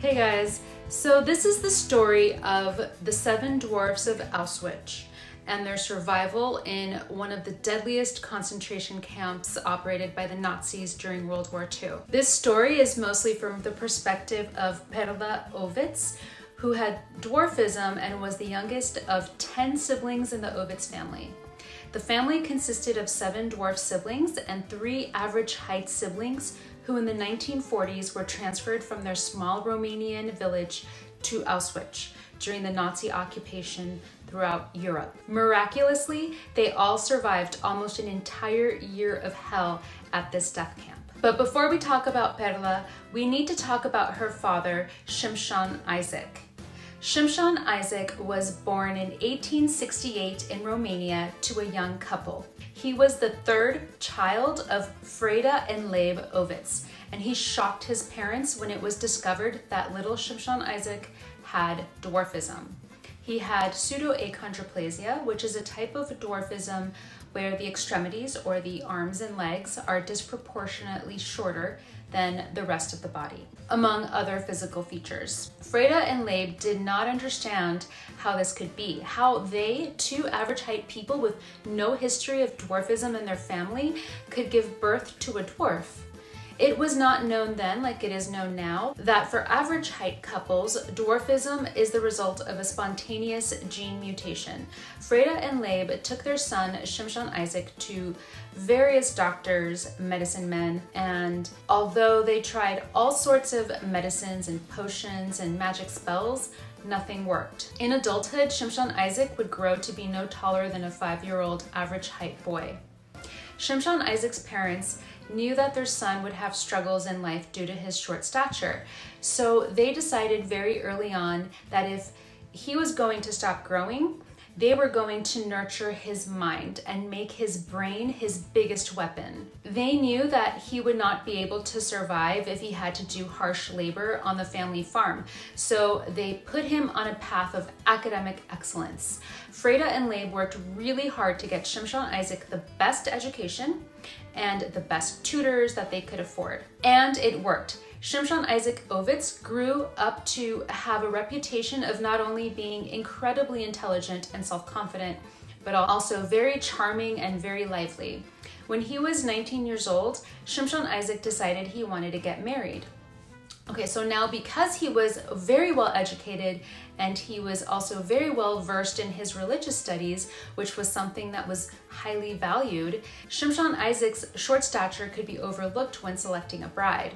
Hey guys, so this is the story of the seven dwarfs of Auschwitz and their survival in one of the deadliest concentration camps operated by the Nazis during World War II. This story is mostly from the perspective of Perla Ovitz, who had dwarfism and was the youngest of 10 siblings in the Ovitz family. The family consisted of seven dwarf siblings and three average height siblings who in the 1940s were transferred from their small Romanian village to Auschwitz during the Nazi occupation throughout Europe. Miraculously, they all survived almost an entire year of hell at this death camp. But before we talk about Perla, we need to talk about her father, Shimshon Isaac. Shimshon Isaac was born in 1868 in Romania to a young couple. He was the third child of Freda and Leib Ovitz, and he shocked his parents when it was discovered that little Shimshon Isaac had dwarfism. He had pseudoachondroplasia, which is a type of dwarfism where the extremities or the arms and legs are disproportionately shorter than the rest of the body, among other physical features. Freda and Leib did not understand how this could be, how they, two average height people with no history of dwarfism in their family, could give birth to a dwarf. It was not known then, like it is known now, that for average height couples, dwarfism is the result of a spontaneous gene mutation. Freda and Leib took their son, Shimshon Isaac, to various doctors, medicine men, and although they tried all sorts of medicines and potions and magic spells, nothing worked. In adulthood, Shimshon Isaac would grow to be no taller than a five-year-old average height boy. Shimshon Isaac's parents knew that their son would have struggles in life due to his short stature. So they decided very early on that if he was going to stop growing, they were going to nurture his mind and make his brain his biggest weapon. They knew that he would not be able to survive if he had to do harsh labor on the family farm, so they put him on a path of academic excellence. Freda and Leib worked really hard to get Shimshon Isaac the best education and the best tutors that they could afford. And it worked. Shimshon Isaac Ovitz grew up to have a reputation of not only being incredibly intelligent and self-confident, but also very charming and very lively. When he was 19 years old, Shimshon Isaac decided he wanted to get married. Okay, so now because he was very well educated and he was also very well versed in his religious studies, which was something that was highly valued, Shimshon Isaac's short stature could be overlooked when selecting a bride.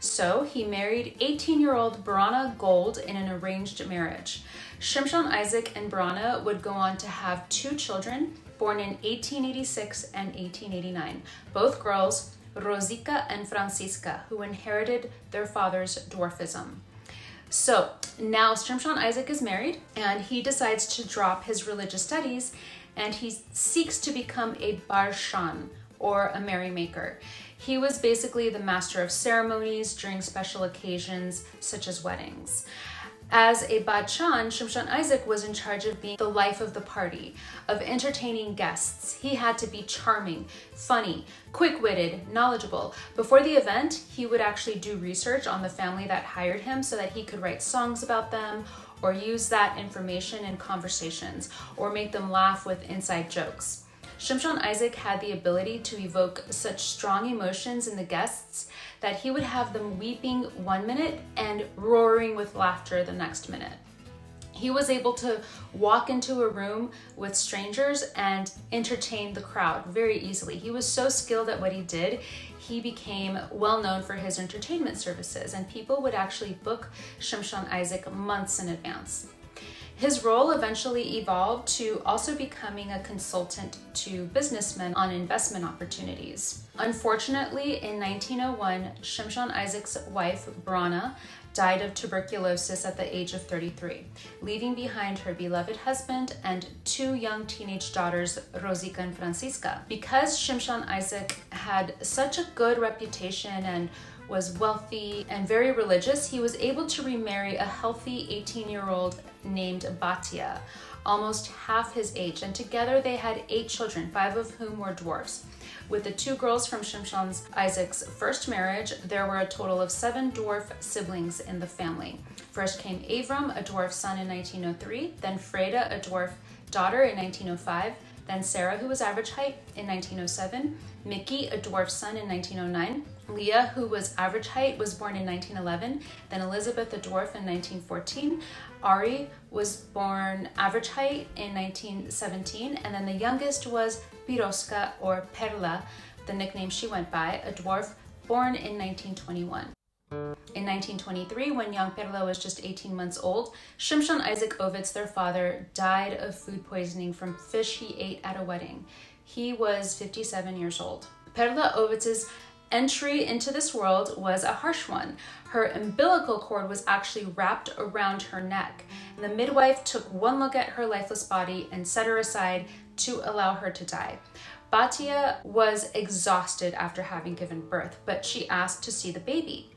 So he married 18-year-old Brana Gold in an arranged marriage. Shimshon Isaac and Brana would go on to have two children born in 1886 and 1889, both girls, Rosica and Francisca, who inherited their father's dwarfism. So now Shimshon Isaac is married and he decides to drop his religious studies and he seeks to become a badchan or a merrymaker. He was basically the master of ceremonies during special occasions such as weddings. As a Badchan, Shimshon Isaac was in charge of being the life of the party, of entertaining guests. He had to be charming, funny, quick-witted, knowledgeable. Before the event, he would actually do research on the family that hired him so that he could write songs about them or use that information in conversations or make them laugh with inside jokes. Shimshon Isaac had the ability to evoke such strong emotions in the guests that he would have them weeping one minute and roaring with laughter the next minute. He was able to walk into a room with strangers and entertain the crowd very easily. He was so skilled at what he did, he became well known for his entertainment services, and people would actually book Shimshon Isaac months in advance. His role eventually evolved to also becoming a consultant to businessmen on investment opportunities. Unfortunately, in 1901, Shimshon Isaac's wife, Brana, died of tuberculosis at the age of 33, leaving behind her beloved husband and two young teenage daughters, Rosica and Francisca. Because Shimshon Isaac had such a good reputation and was wealthy and very religious, he was able to remarry a healthy 18 year old named Batia, almost half his age, and together they had eight children, five of whom were dwarfs. With the two girls from Shimshon Isaac's first marriage, there were a total of seven dwarf siblings in the family. First came Avram, a dwarf son in 1903, then Freda, a dwarf daughter in 1905, then Sarah, who was average height in 1907, Mickey, a dwarf son in 1909, Leah, who was average height, was born in 1911, then Elizabeth, a dwarf in 1914, Ari was born average height in 1917, and then the youngest was Piroska or Perla, the nickname she went by, a dwarf born in 1921. In 1923, when young Perla was just 18 months old, Shimshon Isaac Ovitz, their father, died of food poisoning from fish he ate at a wedding. He was 57 years old. Perla Ovitz's entry into this world was a harsh one. Her umbilical cord was actually wrapped around her neck. And the midwife took one look at her lifeless body and set her aside to allow her to die. Batia was exhausted after having given birth, but she asked to see the baby.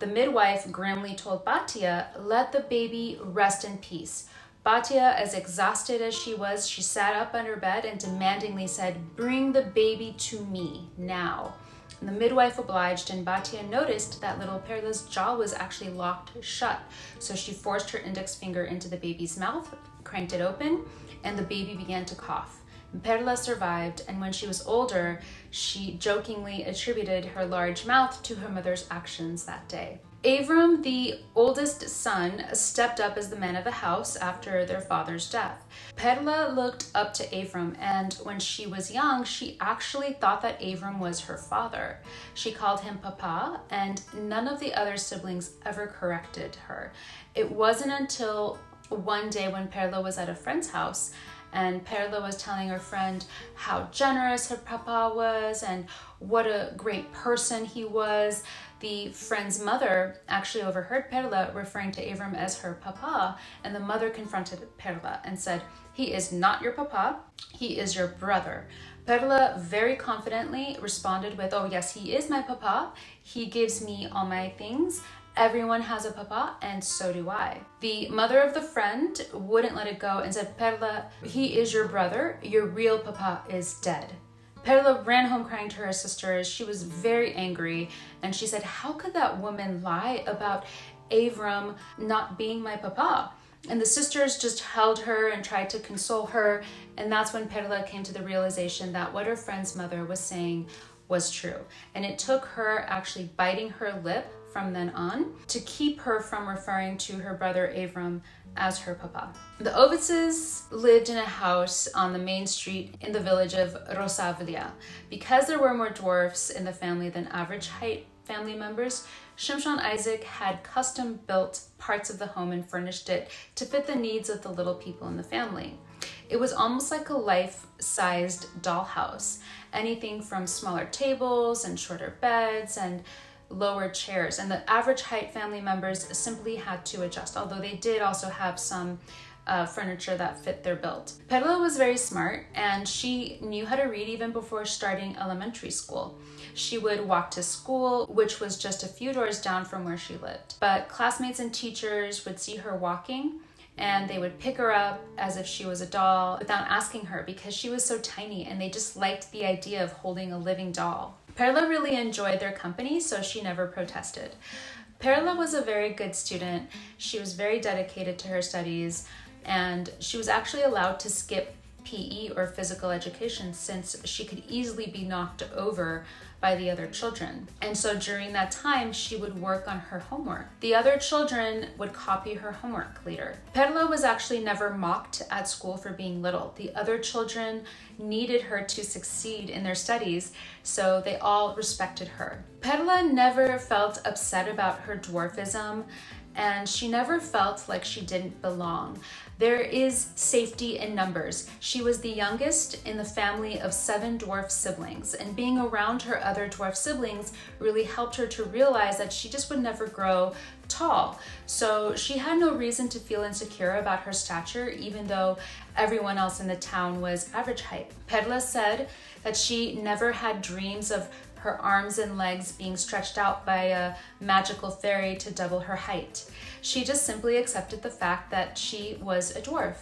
The midwife grimly told Batia, Let the baby rest in peace. Batia, as exhausted as she was, she sat up on her bed and demandingly said, Bring the baby to me now. The midwife obliged, and Batia noticed that little Perla's jaw was actually locked shut. So she forced her index finger into the baby's mouth, cranked it open, and the baby began to cough. Perla survived, and when she was older, she jokingly attributed her large mouth to her mother's actions that day. Avram, the oldest son, stepped up as the man of the house after their father's death. Perla looked up to Avram, and when she was young, she actually thought that Avram was her father. She called him Papa, and none of the other siblings ever corrected her. It wasn't until one day when Perla was at a friend's house and Perla was telling her friend how generous her papa was and what a great person he was. The friend's mother actually overheard Perla referring to Avram as her papa, and the mother confronted Perla and said, He is not your papa, he is your brother. Perla very confidently responded with, Oh, yes, he is my papa. He gives me all my things Everyone has a papa, and so do I. The mother of the friend wouldn't let it go and said, Perla, he is your brother. Your real papa is dead. Perla ran home crying to her sisters. She was very angry and she said, How could that woman lie about Avram not being my papa? And the sisters just held her and tried to console her. And that's when Perla came to the realization that what her friend's mother was saying was true. And it took her actually biting her lip from then on to keep her from referring to her brother Avram as her papa. The Ovitzes lived in a house on the main street in the village of Rozavlea. Because there were more dwarfs in the family than average height family members, Shimshon Isaac had custom built parts of the home and furnished it to fit the needs of the little people in the family. It was almost like a life sized dollhouse, anything from smaller tables and shorter beds and lower chairs and the average height family members simply had to adjust although they did also have some uh, furniture that fit their build. Perla was very smart and she knew how to read even before starting elementary school. She would walk to school, which was just a few doors down from where she lived. But classmates and teachers would see her walking and they would pick her up as if she was a doll without asking her because she was so tiny and they just liked the idea of holding a living doll. Perla really enjoyed their company, so she never protested. Perla was a very good student. She was very dedicated to her studies, and she was actually allowed to skip PE or physical education since she could easily be knocked over by the other children. And so during that time, she would work on her homework. The other children would copy her homework later. Perla was actually never mocked at school for being little. The other children needed her to succeed in their studies, so they all respected her. Perla never felt upset about her dwarfism and she never felt like she didn't belong. There is safety in numbers. She was the youngest in the family of seven dwarf siblings, and being around her other dwarf siblings really helped her to realize that she just would never grow tall. So she had no reason to feel insecure about her stature, even though everyone else in the town was average height. Perla said that she never had dreams of her arms and legs being stretched out by a magical fairy to double her height. She just simply accepted the fact that she was a dwarf.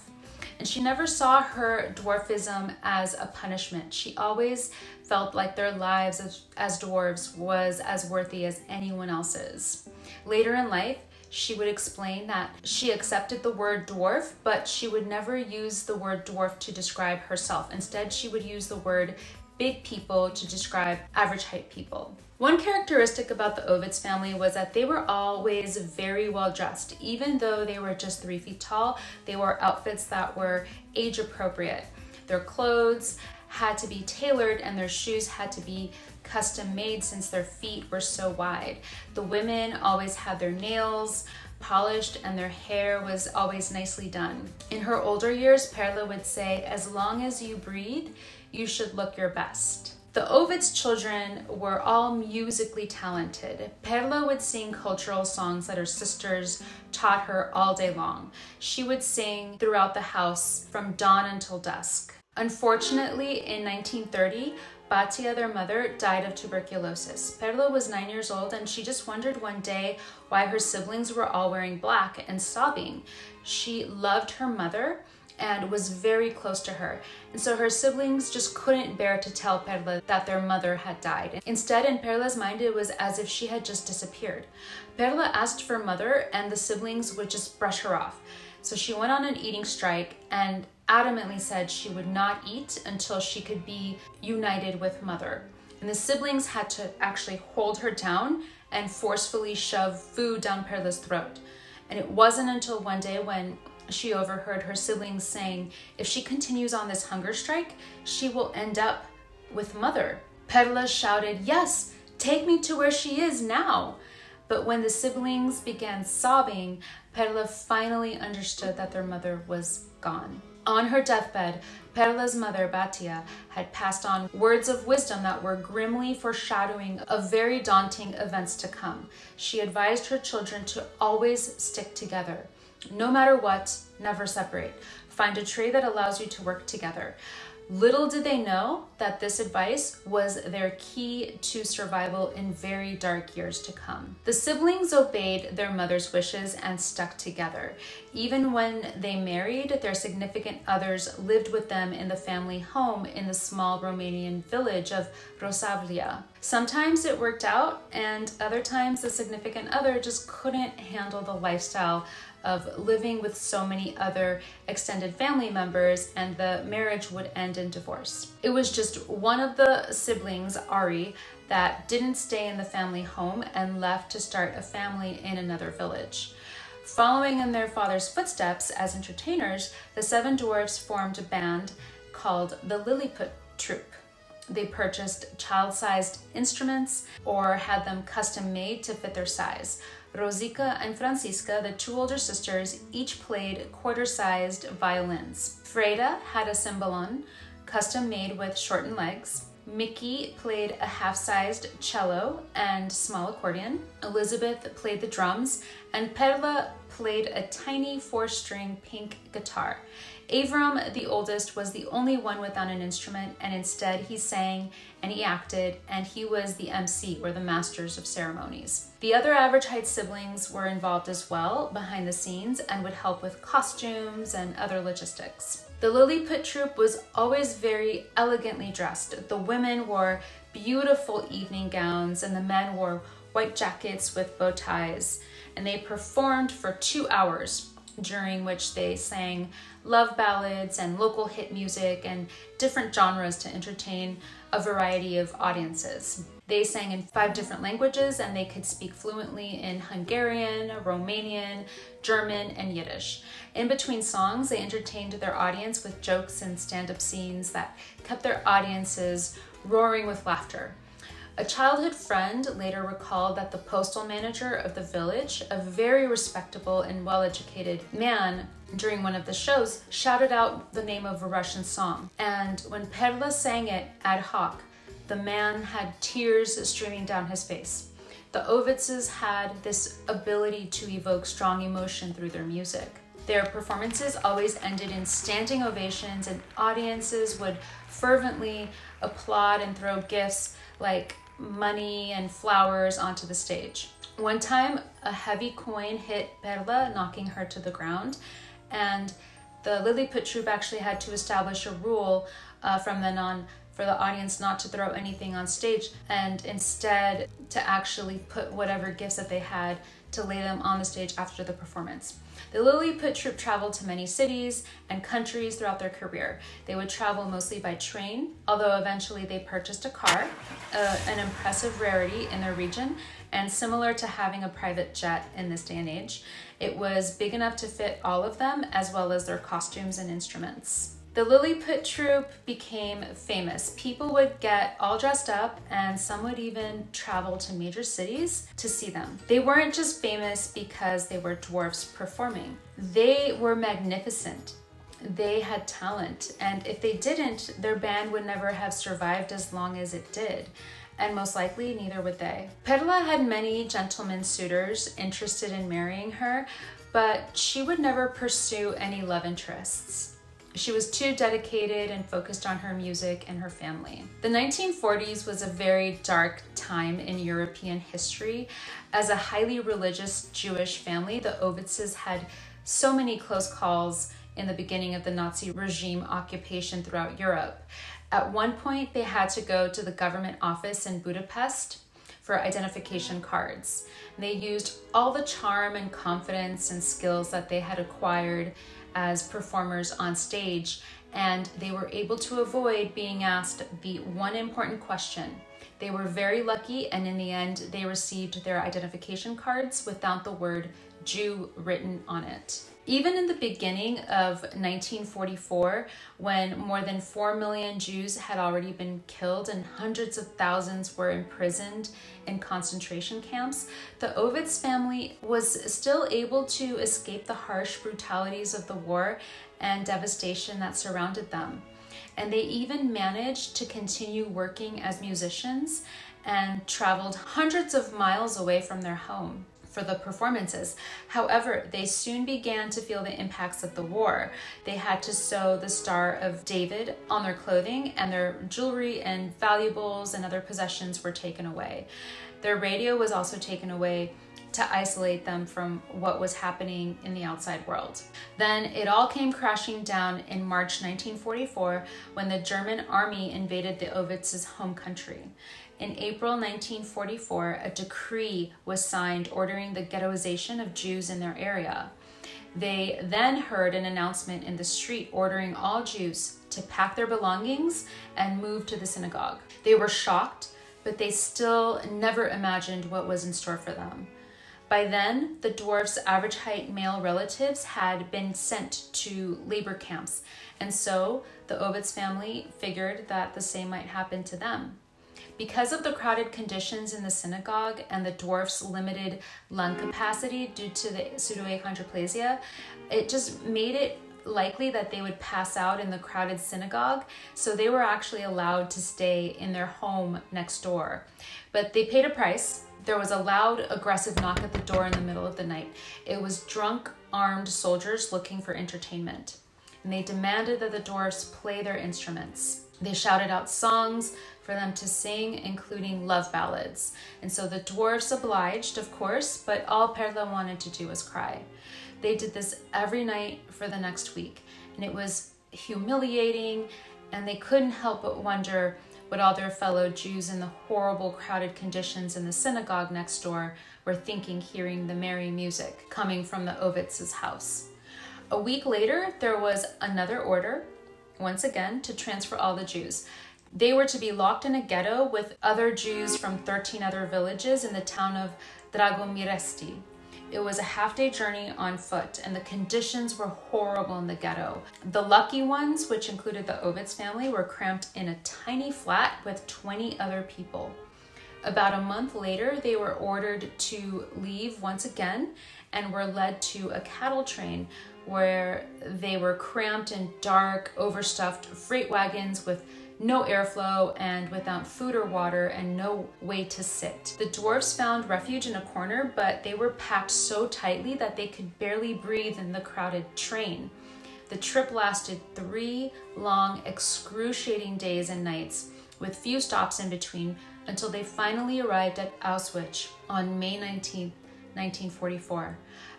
And she never saw her dwarfism as a punishment. She always felt like their lives as, as dwarves was as worthy as anyone else's. Later in life, she would explain that she accepted the word dwarf, but she would never use the word dwarf to describe herself. Instead, she would use the word big people to describe average height people. One characteristic about the Ovitz family was that they were always very well dressed. Even though they were just three feet tall, they wore outfits that were age appropriate. Their clothes had to be tailored and their shoes had to be custom made since their feet were so wide. The women always had their nails polished and their hair was always nicely done. In her older years, Perla would say, as long as you breathe, you should look your best. The Ovitz children were all musically talented. Perla would sing cultural songs that her sisters taught her all day long. She would sing throughout the house from dawn until dusk. Unfortunately, in 1930, Batia, their mother, died of tuberculosis. Perla was nine years old and she just wondered one day why her siblings were all wearing black and sobbing. She loved her mother and was very close to her. And so her siblings just couldn't bear to tell Perla that their mother had died. Instead, in Perla's mind, it was as if she had just disappeared. Perla asked for mother and the siblings would just brush her off. So she went on an eating strike and adamantly said she would not eat until she could be united with mother. And the siblings had to actually hold her down and forcefully shove food down Perla's throat. And it wasn't until one day when she overheard her siblings saying, if she continues on this hunger strike, she will end up with mother. Perla shouted, yes, take me to where she is now. But when the siblings began sobbing, Perla finally understood that their mother was gone. On her deathbed, Perla's mother, Batia, had passed on words of wisdom that were grimly foreshadowing of very daunting events to come. She advised her children to always stick together. No matter what, never separate. Find a trade that allows you to work together. Little did they know that this advice was their key to survival in very dark years to come. The siblings obeyed their mother's wishes and stuck together. Even when they married, their significant others lived with them in the family home in the small Romanian village of Rozavlea. Sometimes it worked out, and other times the significant other just couldn't handle the lifestyle of living with so many other extended family members, and the marriage would end in divorce. It was just one of the siblings, Ari, that didn't stay in the family home and left to start a family in another village. Following in their father's footsteps as entertainers, the seven dwarfs formed a band called the Lilliput Troupe. They purchased child sized instruments or had them custom made to fit their size. Rosica and Francisca, the two older sisters, each played quarter sized violins. Freda had a cimbalom, custom made with shortened legs. Mickey played a half-sized cello and small accordion. Elizabeth played the drums, and Perla played a tiny four-string pink guitar. Avram, the oldest, was the only one without an instrument, and instead he sang and he acted, and he was the MC, or the masters of ceremonies. The other average height siblings were involved as well behind the scenes and would help with costumes and other logistics. The Lilliput troupe was always very elegantly dressed. The women wore beautiful evening gowns and the men wore white jackets with bow ties. And they performed for two hours, during which they sang love ballads and local hit music and different genres to entertain a variety of audiences. They sang in five different languages and they could speak fluently in Hungarian, Romanian, German, and Yiddish. In between songs, they entertained their audience with jokes and stand up scenes that kept their audiences roaring with laughter. A childhood friend later recalled that the postal manager of the village, a very respectable and well educated man, during one of the shows, shouted out the name of a Russian song. And when Perla sang it ad hoc, the man had tears streaming down his face. The Ovitzes had this ability to evoke strong emotion through their music. Their performances always ended in standing ovations, and audiences would fervently applaud and throw gifts like money and flowers onto the stage. One time, a heavy coin hit Perla, knocking her to the ground, and the Lilliput troupe actually had to establish a rule uh, from then on for the audience not to throw anything on stage and instead to actually put whatever gifts that they had to lay them on the stage after the performance. The Lily Lilliput troupe traveled to many cities and countries throughout their career. They would travel mostly by train, although eventually they purchased a car, uh, an impressive rarity in their region, and similar to having a private jet in this day and age. It was big enough to fit all of them, as well as their costumes and instruments. The Lilliput troupe became famous. People would get all dressed up, and some would even travel to major cities to see them. They weren't just famous because they were dwarfs performing, they were magnificent. They had talent, and if they didn't, their band would never have survived as long as it did and most likely neither would they. Perla had many gentlemen suitors interested in marrying her, but she would never pursue any love interests. She was too dedicated and focused on her music and her family. The 1940s was a very dark time in European history. As a highly religious Jewish family, the Ovitzes had so many close calls in the beginning of the Nazi regime occupation throughout Europe. At one point, they had to go to the government office in Budapest for identification cards. They used all the charm and confidence and skills that they had acquired as performers on stage, and they were able to avoid being asked the one important question. They were very lucky, and in the end, they received their identification cards without the word Jew written on it. Even in the beginning of 1944, when more than 4 million Jews had already been killed and hundreds of thousands were imprisoned in concentration camps, the Ovitz family was still able to escape the harsh brutalities of the war and devastation that surrounded them. And they even managed to continue working as musicians and traveled hundreds of miles away from their home for the performances. However, they soon began to feel the impacts of the war. They had to sew the Star of David on their clothing, and their jewelry and valuables and other possessions were taken away. Their radio was also taken away to isolate them from what was happening in the outside world. Then it all came crashing down in March 1944 when the German army invaded the Ovitz's home country. In April 1944, a decree was signed ordering the ghettoization of Jews in their area. They then heard an announcement in the street ordering all Jews to pack their belongings and move to the synagogue. They were shocked, but they still never imagined what was in store for them. By then, the dwarf's average height male relatives had been sent to labor camps, and so the Ovitz family figured that the same might happen to them. Because of the crowded conditions in the synagogue and the dwarf's limited lung capacity due to the pseudoachondroplasia, it just made it likely that they would pass out in the crowded synagogue, so they were actually allowed to stay in their home next door. But they paid a price. There was a loud, aggressive knock at the door in the middle of the night. It was drunk, armed soldiers looking for entertainment, and they demanded that the dwarfs play their instruments. They shouted out songs for them to sing, including love ballads. And so the dwarfs obliged, of course, but all Perla wanted to do was cry. They did this every night for the next week, and it was humiliating, and they couldn't help but wonder what all their fellow Jews in the horrible crowded conditions in the synagogue next door were thinking hearing the merry music coming from the Ovitz's house. A week later, there was another order once again, to transfer all the Jews. They were to be locked in a ghetto with other Jews from 13 other villages in the town of Dragomiresti. It was a half day journey on foot, and the conditions were horrible in the ghetto. The lucky ones, which included the Ovitz family, were cramped in a tiny flat with 20 other people. About a month later, they were ordered to leave once again and were led to a cattle train where they were cramped in dark, overstuffed freight wagons with no airflow and without food or water and no way to sit. The dwarfs found refuge in a corner, but they were packed so tightly that they could barely breathe in the crowded train. The trip lasted three long, excruciating days and nights with few stops in between until they finally arrived at Auschwitz on May 19, 1944.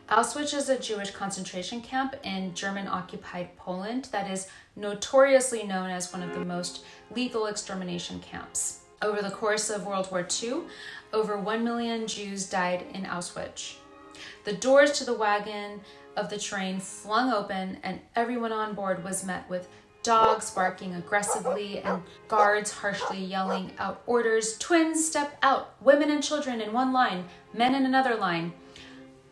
Auschwitz is a Jewish concentration camp in German occupied Poland that is notoriously known as one of the most lethal extermination camps. Over the course of World War II, over 1 million Jews died in Auschwitz. The doors to the wagon of the train flung open, and everyone on board was met with dogs barking aggressively and guards harshly yelling out orders twins step out women and children in one line men in another line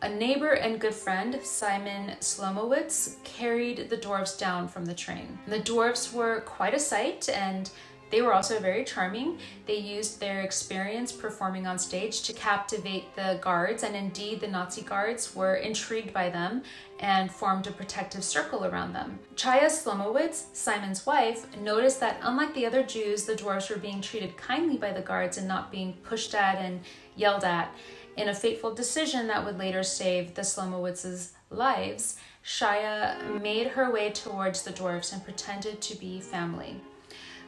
a neighbor and good friend, Simon Slomowitz, carried the dwarfs down from the train. The dwarfs were quite a sight and they were also very charming. They used their experience performing on stage to captivate the guards, and indeed, the Nazi guards were intrigued by them and formed a protective circle around them. Chaya Slomowitz, Simon's wife, noticed that unlike the other Jews, the dwarfs were being treated kindly by the guards and not being pushed at and yelled at. In a fateful decision that would later save the Slomowitz's lives, Chaya made her way towards the dwarfs and pretended to be family.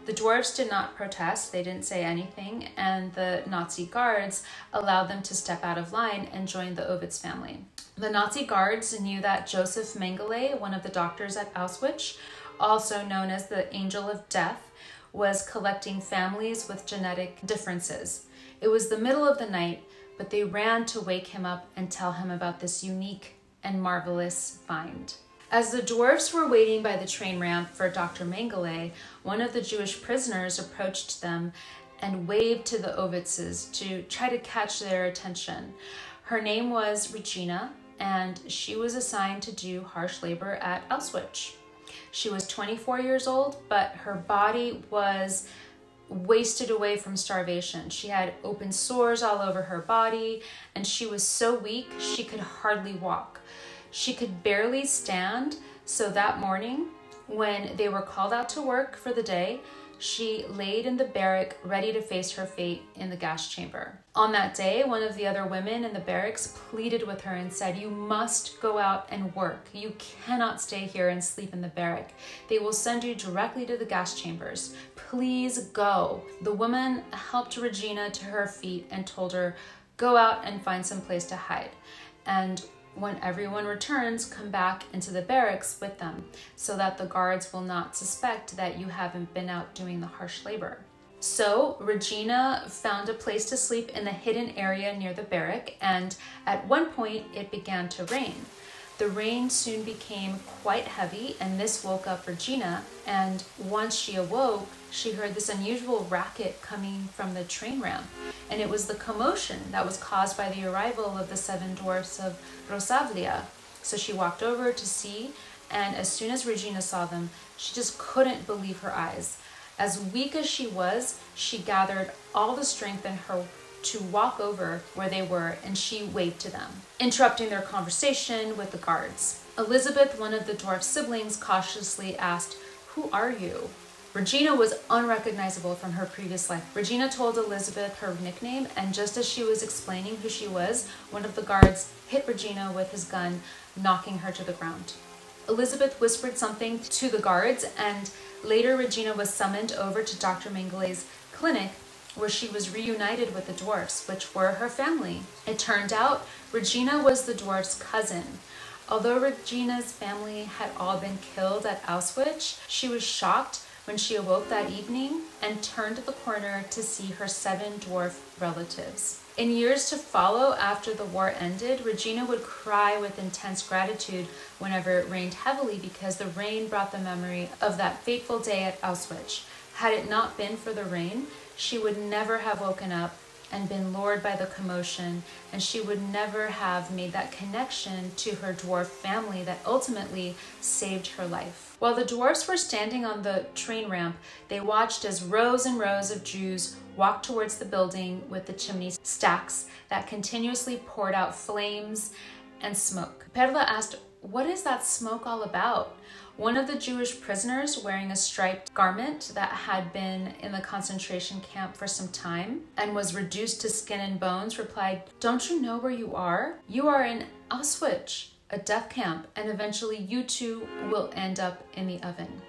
The dwarves did not protest, they didn't say anything, and the Nazi guards allowed them to step out of line and join the Ovitz family. The Nazi guards knew that Josef Mengele, one of the doctors at Auschwitz, also known as the Angel of Death, was collecting families with genetic differences. It was the middle of the night, but they ran to wake him up and tell him about this unique and marvelous find. As the dwarfs were waiting by the train ramp for Dr. Mengele, one of the Jewish prisoners approached them and waved to the Ovitzes to try to catch their attention. Her name was Regina, and she was assigned to do harsh labor at Auschwitz. She was 24 years old, but her body was wasted away from starvation. She had open sores all over her body, and she was so weak she could hardly walk. She could barely stand, so that morning, when they were called out to work for the day, she laid in the barrack ready to face her fate in the gas chamber. On that day, one of the other women in the barracks pleaded with her and said, You must go out and work. You cannot stay here and sleep in the barrack. They will send you directly to the gas chambers. Please go. The woman helped Regina to her feet and told her, Go out and find some place to hide. And when everyone returns, come back into the barracks with them so that the guards will not suspect that you haven't been out doing the harsh labor. So, Regina found a place to sleep in the hidden area near the barrack, and at one point it began to rain. The rain soon became quite heavy, and this woke up Regina. And once she awoke, she heard this unusual racket coming from the train ramp. And it was the commotion that was caused by the arrival of the seven dwarfs of Rozavlea. So she walked over to see, and as soon as Regina saw them, she just couldn't believe her eyes. As weak as she was, she gathered all the strength in her to walk over where they were and she waved to them, interrupting their conversation with the guards. Elizabeth, one of the dwarf siblings, cautiously asked, Who are you? Regina was unrecognizable from her previous life. Regina told Elizabeth her nickname, and just as she was explaining who she was, one of the guards hit Regina with his gun, knocking her to the ground. Elizabeth whispered something to the guards, and later Regina was summoned over to Dr. Mengele's clinic where she was reunited with the dwarfs, which were her family. It turned out Regina was the dwarfs' cousin. Although Regina's family had all been killed at Auschwitz, she was shocked when she awoke that evening and turned the corner to see her seven dwarf relatives. In years to follow after the war ended, Regina would cry with intense gratitude whenever it rained heavily because the rain brought the memory of that fateful day at Auschwitz. Had it not been for the rain, she would never have woken up and been lured by the commotion, and she would never have made that connection to her dwarf family that ultimately saved her life. While the dwarfs were standing on the train ramp, they watched as rows and rows of Jews walked towards the building with the chimney stacks that continuously poured out flames and smoke. Perla asked, What is that smoke all about? One of the Jewish prisoners, wearing a striped garment that had been in the concentration camp for some time and was reduced to skin and bones, replied, Don't you know where you are? You are in Auschwitz, a death camp, and eventually you too will end up in the oven.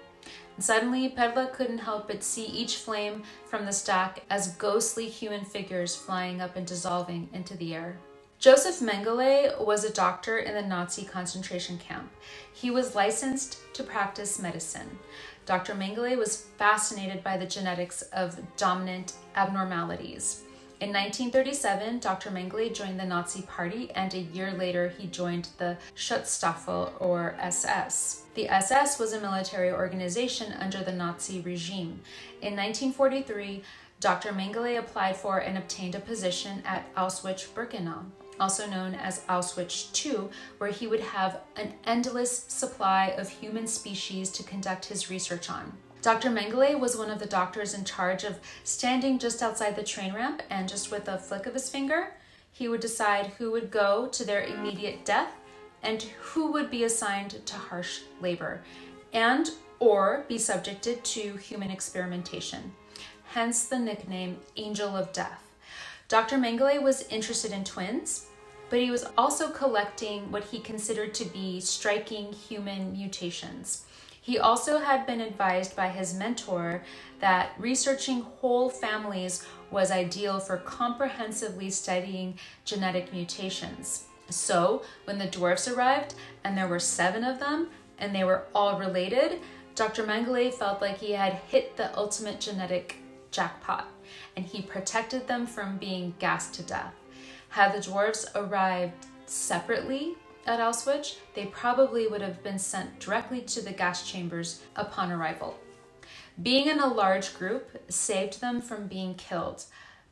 Suddenly, Perla couldn't help but see each flame from the stack as ghostly human figures flying up and dissolving into the air. Josef Mengele was a doctor in the Nazi concentration camp. He was licensed to practice medicine. Dr. Mengele was fascinated by the genetics of dominant abnormalities. In 1937, Dr. Mengele joined the Nazi Party, and a year later, he joined the Schutzstaffel, or SS. The SS was a military organization under the Nazi regime. In 1943, Dr. Mengele applied for and obtained a position at Auschwitz-Birkenau also known as Auschwitz II, where he would have an endless supply of human species to conduct his research on. Dr. Mengele was one of the doctors in charge of standing just outside the train ramp and just with a flick of his finger, he would decide who would go to their immediate death and who would be assigned to harsh labor and or be subjected to human experimentation. Hence the nickname Angel of Death. Dr. Mengele was interested in twins, but he was also collecting what he considered to be striking human mutations. He also had been advised by his mentor that researching whole families was ideal for comprehensively studying genetic mutations. So, when the dwarfs arrived, and there were seven of them, and they were all related, Dr. Mengele felt like he had hit the ultimate genetic jackpot and he protected them from being gassed to death. Had the dwarves arrived separately at Auschwitz, they probably would have been sent directly to the gas chambers upon arrival. Being in a large group saved them from being killed,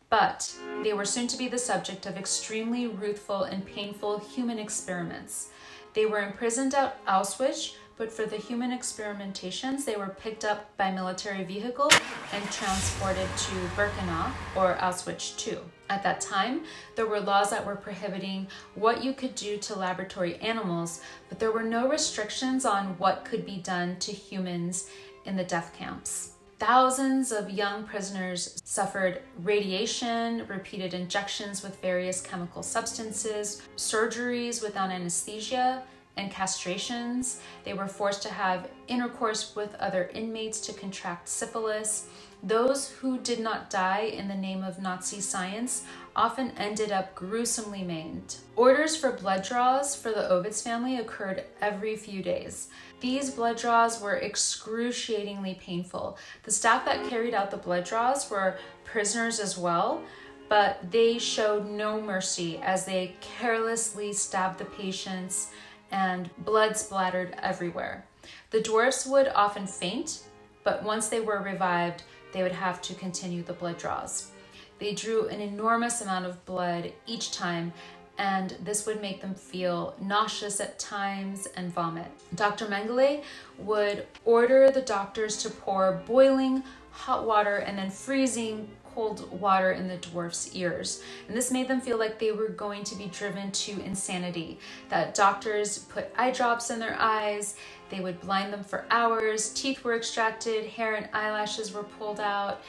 but they were soon to be the subject of extremely ruthful and painful human experiments. They were imprisoned at Auschwitz but for the human experimentations, they were picked up by military vehicle and transported to Birkenau or Auschwitz II. At that time, there were laws that were prohibiting what you could do to laboratory animals, but there were no restrictions on what could be done to humans in the death camps. Thousands of young prisoners suffered radiation, repeated injections with various chemical substances, surgeries without anesthesia, and castrations. They were forced to have intercourse with other inmates to contract syphilis. Those who did not die in the name of Nazi science often ended up gruesomely maimed. Orders for blood draws for the Ovitz family occurred every few days. These blood draws were excruciatingly painful. The staff that carried out the blood draws were prisoners as well, but they showed no mercy as they carelessly stabbed the patients and blood splattered everywhere. The dwarfs would often faint, but once they were revived, they would have to continue the blood draws. They drew an enormous amount of blood each time, and this would make them feel nauseous at times and vomit. Dr. Mengele would order the doctors to pour boiling hot water and then freezing cold water in the dwarf's ears. And this made them feel like they were going to be driven to insanity, that doctors put eye drops in their eyes, they would blind them for hours, teeth were extracted, hair and eyelashes were pulled out.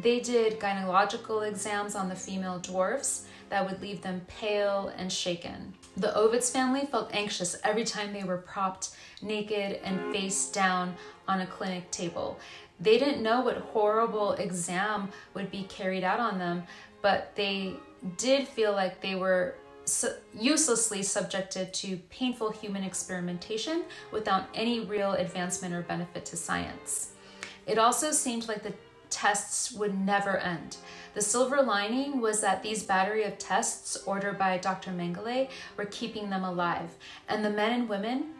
They did gynecological exams on the female dwarfs that would leave them pale and shaken. The Ovitz family felt anxious every time they were propped naked and face down on a clinic table. They didn't know what horrible exam would be carried out on them, but they did feel like they were uselessly subjected to painful human experimentation without any real advancement or benefit to science. It also seemed like the tests would never end. The silver lining was that these battery of tests ordered by Dr. Mengele were keeping them alive, and the men and women,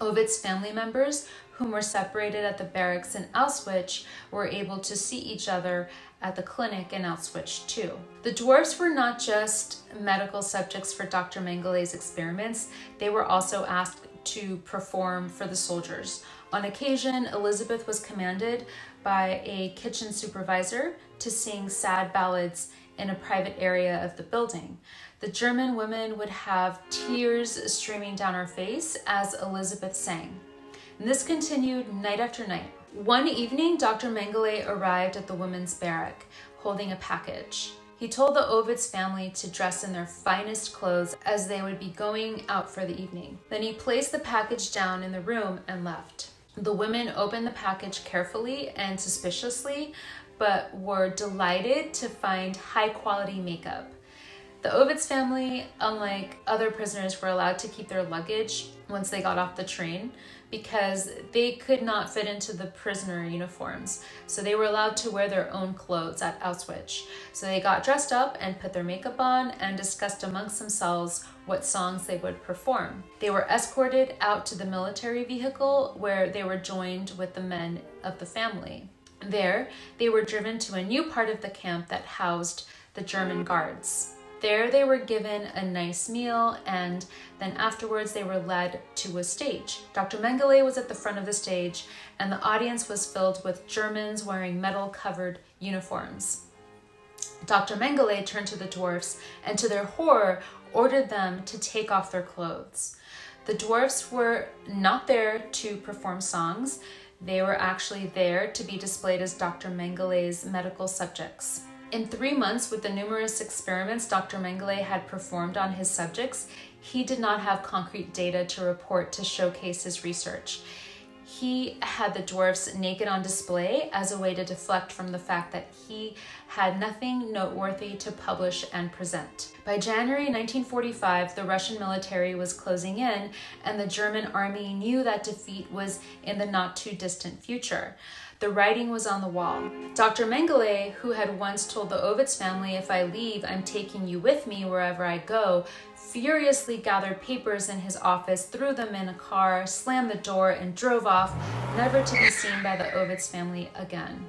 Ovitz family members, whom were separated at the barracks in Auschwitz were able to see each other at the clinic in Auschwitz too. The dwarfs were not just medical subjects for Dr. Mengele's experiments, they were also asked to perform for the soldiers. On occasion, Elizabeth was commanded by a kitchen supervisor to sing sad ballads in a private area of the building. The German women would have tears streaming down her face as Elizabeth sang. And this continued night after night. One evening, Dr. Mengele arrived at the women's barrack holding a package. He told the Ovitz family to dress in their finest clothes as they would be going out for the evening. Then he placed the package down in the room and left. The women opened the package carefully and suspiciously, but were delighted to find high quality makeup. The Ovitz family, unlike other prisoners, were allowed to keep their luggage once they got off the train because they could not fit into the prisoner uniforms. So they were allowed to wear their own clothes at Auschwitz. So they got dressed up and put their makeup on and discussed amongst themselves what songs they would perform. They were escorted out to the military vehicle where they were joined with the men of the family. There, they were driven to a new part of the camp that housed the German guards. There they were given a nice meal and then afterwards they were led to a stage. Dr. Mengele was at the front of the stage and the audience was filled with Germans wearing metal covered uniforms. Dr. Mengele turned to the dwarfs and to their horror ordered them to take off their clothes. The dwarfs were not there to perform songs. They were actually there to be displayed as Dr. Mengele's medical subjects. In three months, with the numerous experiments Dr. Mengele had performed on his subjects, he did not have concrete data to report to showcase his research. He had the dwarfs naked on display as a way to deflect from the fact that he had nothing noteworthy to publish and present. By January 1945, the Russian military was closing in, and the German army knew that defeat was in the not too distant future. The writing was on the wall. Dr. Mengele, who had once told the Ovitz family, If I leave, I'm taking you with me wherever I go, furiously gathered papers in his office, threw them in a car, slammed the door, and drove off, never to be seen by the Ovitz family again.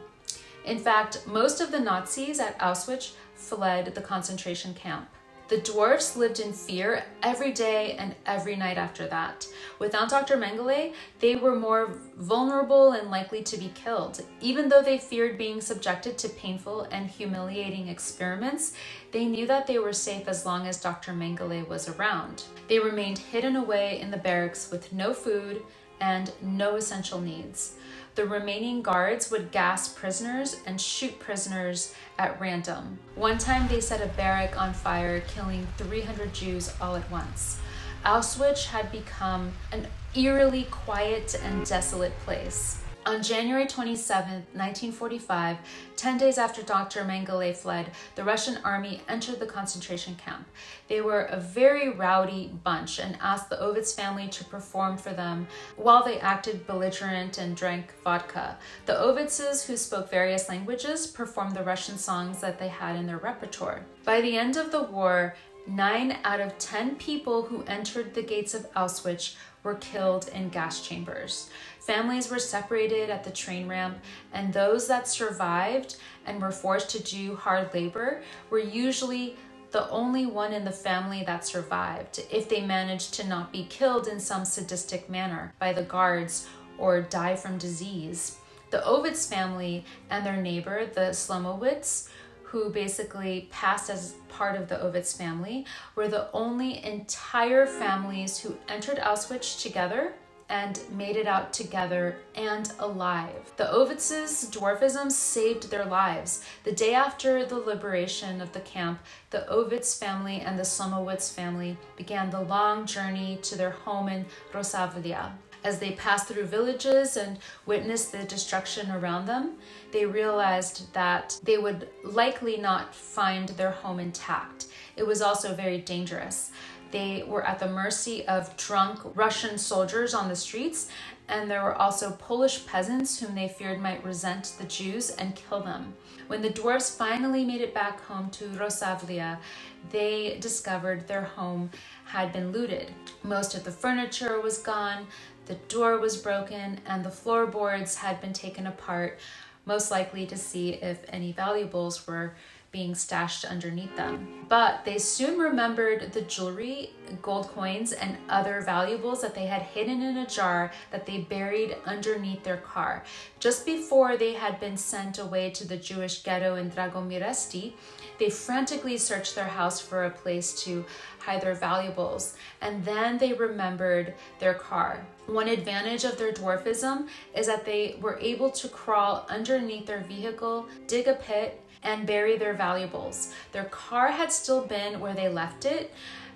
In fact, most of the Nazis at Auschwitz fled the concentration camp. The dwarfs lived in fear every day and every night after that. Without Dr. Mengele, they were more vulnerable and likely to be killed. Even though they feared being subjected to painful and humiliating experiments, they knew that they were safe as long as Dr. Mengele was around. They remained hidden away in the barracks with no food and no essential needs. The remaining guards would gas prisoners and shoot prisoners at random. One time they set a barrack on fire, killing 300 Jews all at once. Auschwitz had become an eerily quiet and desolate place. On January 27, 1945, 10 days after Dr. Mengele fled, the Russian army entered the concentration camp. They were a very rowdy bunch and asked the Ovitz family to perform for them while they acted belligerent and drank vodka. The Ovitzes, who spoke various languages, performed the Russian songs that they had in their repertoire. By the end of the war, Nine out of 10 people who entered the gates of Auschwitz were killed in gas chambers. Families were separated at the train ramp, and those that survived and were forced to do hard labor were usually the only one in the family that survived if they managed to not be killed in some sadistic manner by the guards or die from disease. The Ovitz family and their neighbor, the Slomowitz, who basically passed as part of the Ovitz family, were the only entire families who entered Auschwitz together and made it out together and alive. The Ovitz's dwarfism saved their lives. The day after the liberation of the camp, the Ovitz family and the Slomowitz family began the long journey to their home in Rozavlea. As they passed through villages and witnessed the destruction around them, they realized that they would likely not find their home intact. It was also very dangerous. They were at the mercy of drunk Russian soldiers on the streets, and there were also Polish peasants whom they feared might resent the Jews and kill them. When the dwarfs finally made it back home to Rozavlea, they discovered their home had been looted. Most of the furniture was gone, the door was broken, and the floorboards had been taken apart, most likely to see if any valuables were being stashed underneath them. But they soon remembered the jewelry, gold coins, and other valuables that they had hidden in a jar that they buried underneath their car. Just before they had been sent away to the Jewish ghetto in Dragomiresti, they frantically searched their house for a place to hide their valuables, and then they remembered their car. One advantage of their dwarfism is that they were able to crawl underneath their vehicle, dig a pit, and bury their valuables. Their car had still been where they left it,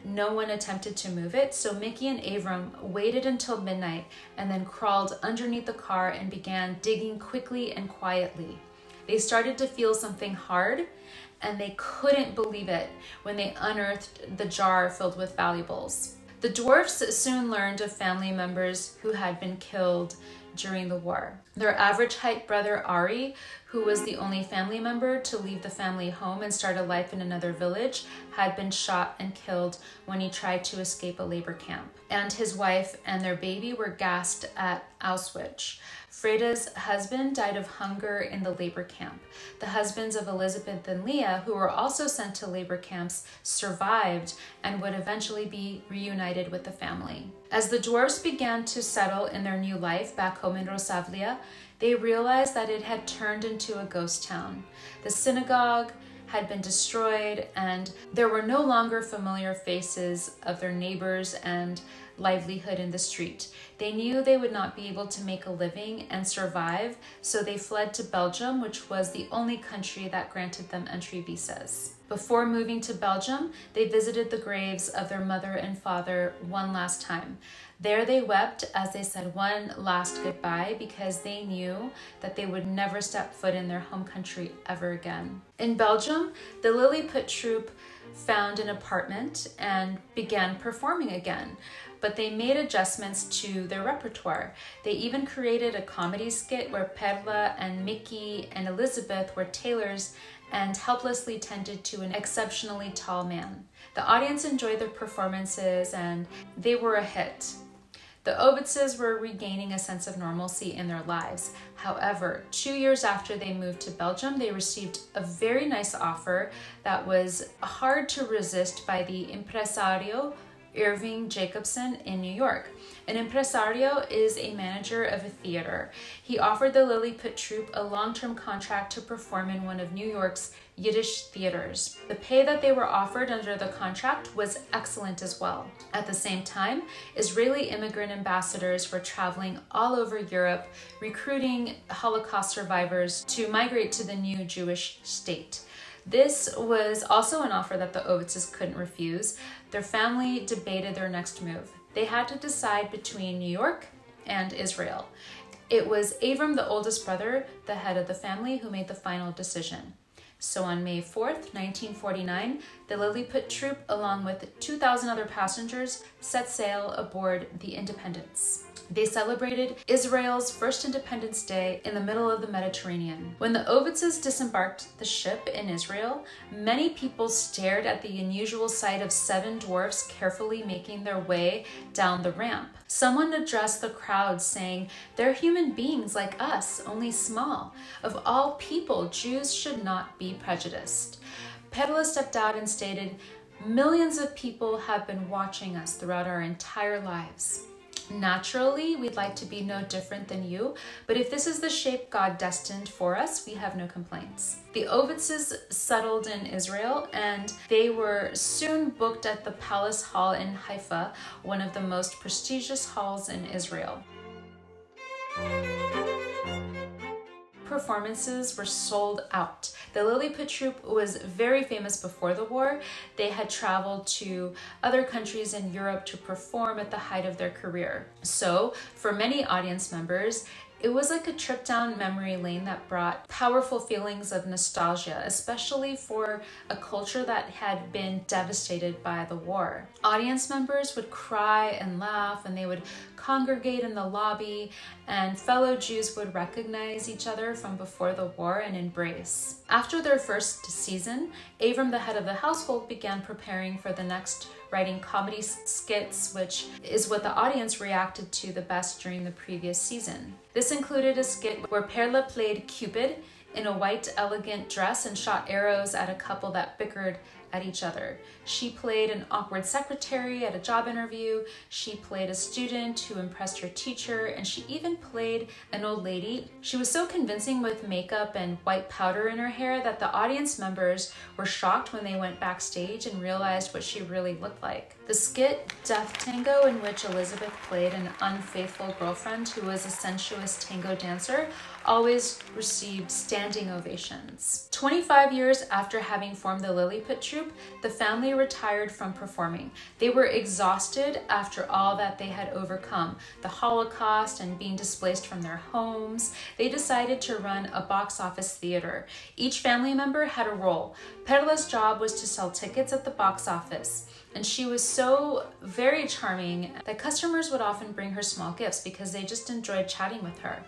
no one attempted to move it, so Mickey and Avram waited until midnight and then crawled underneath the car and began digging quickly and quietly. They started to feel something hard and they couldn't believe it when they unearthed the jar filled with valuables. The dwarfs soon learned of family members who had been killed during the war. Their average height brother Ari, who was the only family member to leave the family home and start a life in another village, had been shot and killed when he tried to escape a labor camp. And his wife and their baby were gassed at Auschwitz. Freda's husband died of hunger in the labor camp. The husbands of Elizabeth and Leah, who were also sent to labor camps, survived and would eventually be reunited with the family. As the dwarfs began to settle in their new life back home in Rozavlea, they realized that it had turned into a ghost town. The synagogue, had been destroyed, and there were no longer familiar faces of their neighbors and livelihood in the street. They knew they would not be able to make a living and survive, so they fled to Belgium, which was the only country that granted them entry visas. Before moving to Belgium, they visited the graves of their mother and father one last time. There they wept as they said one last goodbye because they knew that they would never step foot in their home country ever again. In Belgium, the Lilliput troupe found an apartment and began performing again but they made adjustments to their repertoire. They even created a comedy skit where Perla and Mickey and Elizabeth were tailors and helplessly tended to an exceptionally tall man. The audience enjoyed their performances and they were a hit. The Ovitzes were regaining a sense of normalcy in their lives. However, two years after they moved to Belgium, they received a very nice offer that was hard to resist by the impresario Irving Jacobson in New York. An impresario is a manager of a theater. He offered the Lilliput troupe a long term contract to perform in one of New York's Yiddish theaters. The pay that they were offered under the contract was excellent as well. At the same time, Israeli immigrant ambassadors were traveling all over Europe recruiting Holocaust survivors to migrate to the new Jewish state. This was also an offer that the Ovitzes couldn't refuse. Their family debated their next move. They had to decide between New York and Israel. It was Avram, the oldest brother, the head of the family, who made the final decision. So on May 4th, 1949, the Lilliput troupe, along with 2,000 other passengers, set sail aboard the Independence. They celebrated Israel's first Independence Day in the middle of the Mediterranean. When the Ovitzes disembarked the ship in Israel, many people stared at the unusual sight of seven dwarfs carefully making their way down the ramp. Someone addressed the crowd saying, They're human beings like us, only small. Of all people, Jews should not be prejudiced. Perla stepped out and stated, Millions of people have been watching us throughout our entire lives. Naturally, we'd like to be no different than you, but if this is the shape God destined for us, we have no complaints. The Ovitzes settled in Israel and they were soon booked at the Palace Hall in Haifa, one of the most prestigious halls in Israel performances were sold out. The Lilliput troupe was very famous before the war. They had traveled to other countries in Europe to perform at the height of their career. So, for many audience members, it was like a trip down memory lane that brought powerful feelings of nostalgia, especially for a culture that had been devastated by the war. Audience members would cry and laugh, and they would congregate in the lobby, and fellow Jews would recognize each other from before the war and embrace. After their first season, Avram, the head of the household, began preparing for the next writing comedy skits, which is what the audience reacted to the best during the previous season. This included a skit where Perla played Cupid in a white, elegant dress and shot arrows at a couple that bickered at each other. She played an awkward secretary at a job interview, she played a student who impressed her teacher, and she even played an old lady. She was so convincing with makeup and white powder in her hair that the audience members were shocked when they went backstage and realized what she really looked like. The skit Death Tango, in which Elizabeth played an unfaithful girlfriend who was a sensuous tango dancer, always received standing ovations. 25 years after having formed the Lilliput troupe, the family retired from performing. They were exhausted after all that they had overcome the Holocaust and being displaced from their homes. They decided to run a box office theater. Each family member had a role. Perla's job was to sell tickets at the box office. And she was so very charming that customers would often bring her small gifts because they just enjoyed chatting with her.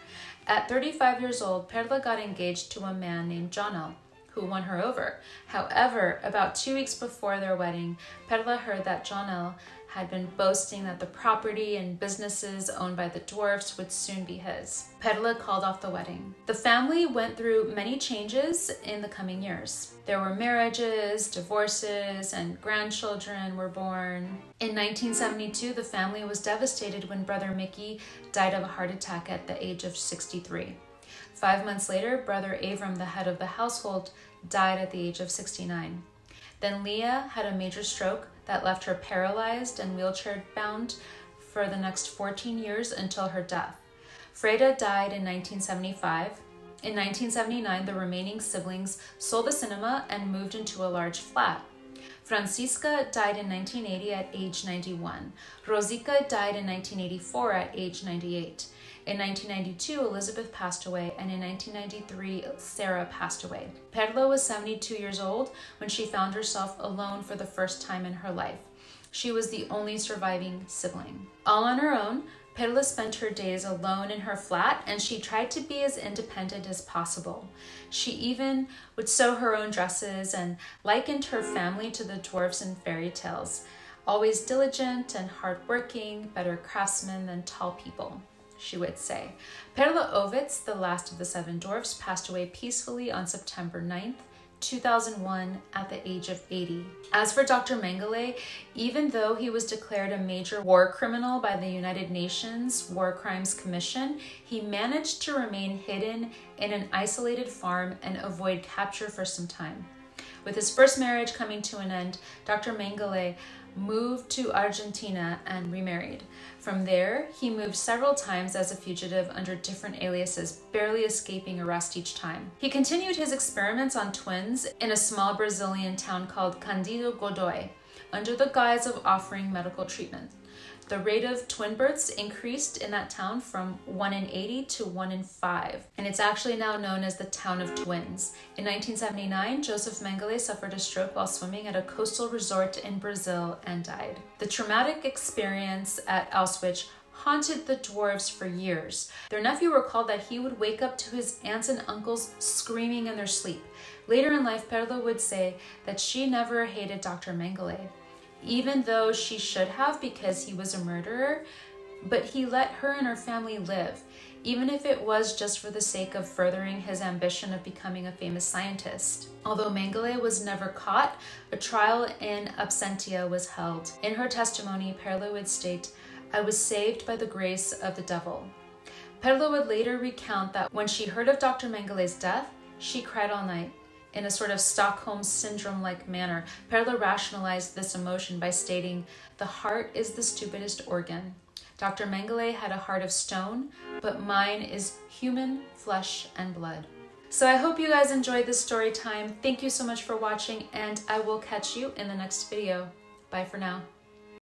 At 35 years old, Perla got engaged to a man named Jonel, who won her over. However, about two weeks before their wedding, Perla heard that Jonel had been boasting that the property and businesses owned by the dwarfs would soon be his. Perla called off the wedding. The family went through many changes in the coming years. There were marriages, divorces, and grandchildren were born. In 1972, the family was devastated when brother Mickey died of a heart attack at the age of 63. Five months later, brother Avram, the head of the household, died at the age of 69. Then Leah had a major stroke that left her paralyzed and wheelchair bound for the next 14 years until her death. Freda died in 1975. In 1979, the remaining siblings sold the cinema and moved into a large flat. Francisca died in 1980 at age 91. Rosica died in 1984 at age 98. In 1992, Elizabeth passed away, and in 1993, Sarah passed away. Perla was 72 years old when she found herself alone for the first time in her life. She was the only surviving sibling. All on her own, Perla spent her days alone in her flat and she tried to be as independent as possible. She even would sew her own dresses and likened her family to the dwarfs in fairy tales, always diligent and hardworking, better craftsmen than tall people she would say. Perla Ovitz, the last of the seven dwarfs, passed away peacefully on September 9th, 2001 at the age of 80. As for Dr. Mengele, even though he was declared a major war criminal by the United Nations War Crimes Commission, he managed to remain hidden in an isolated farm and avoid capture for some time. With his first marriage coming to an end, Dr. Mengele moved to Argentina and remarried. From there, he moved several times as a fugitive under different aliases, barely escaping arrest each time. He continued his experiments on twins in a small Brazilian town called Cândido Godói, under the guise of offering medical treatment. The rate of twin births increased in that town from 1 in 80 to 1 in 5, and it's actually now known as the town of twins. In 1979, Josef Mengele suffered a stroke while swimming at a coastal resort in Brazil and died. The traumatic experience at Auschwitz haunted the dwarves for years. Their nephew recalled that he would wake up to his aunts and uncles screaming in their sleep. Later in life, Perla would say that she never hated Dr. Mengele even though she should have because he was a murderer, but he let her and her family live, even if it was just for the sake of furthering his ambition of becoming a famous scientist. Although Mengele was never caught, a trial in absentia was held. In her testimony, Perla would state, I was saved by the grace of the devil. Perla would later recount that when she heard of Dr. Mengele's death, she cried all night in a sort of Stockholm syndrome like manner. Perla rationalized this emotion by stating, The heart is the stupidest organ. Dr. Mengele had a heart of stone, but mine is human flesh and blood. So I hope you guys enjoyed this story time. Thank you so much for watching, and I will catch you in the next video. Bye for now.